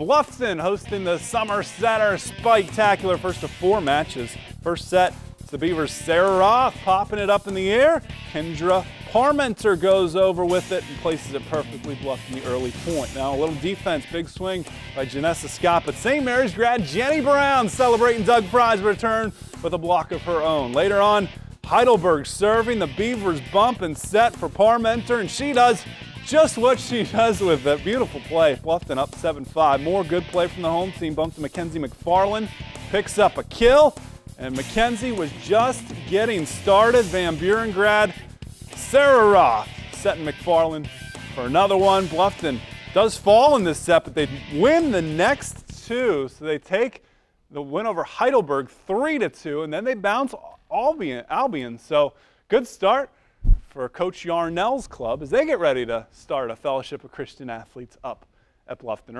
Bluffton hosting the Somersetter Spike-tacular first of four matches. First set, it's the Beavers' Sarah Roth popping it up in the air. Kendra Parmenter goes over with it and places it perfectly Bluffton the early point. Now a little defense, big swing by Janessa Scott, but St. Mary's grad Jenny Brown celebrating Doug Fry's return with a block of her own. Later on, Heidelberg serving the Beavers bump and set for Parmenter, and she does just what she does with that beautiful play. Bluffton up 7-5. More good play from the home team. Bump to Mackenzie McFarland. Picks up a kill. And Mackenzie was just getting started. Van Buren grad Sarah Roth setting McFarland for another one. Bluffton does fall in this set, but they win the next two. So they take the win over Heidelberg 3 to 2, and then they bounce Albion. Albion. So good start for Coach Yarnell's club as they get ready to start a Fellowship of Christian Athletes up at Bluffton.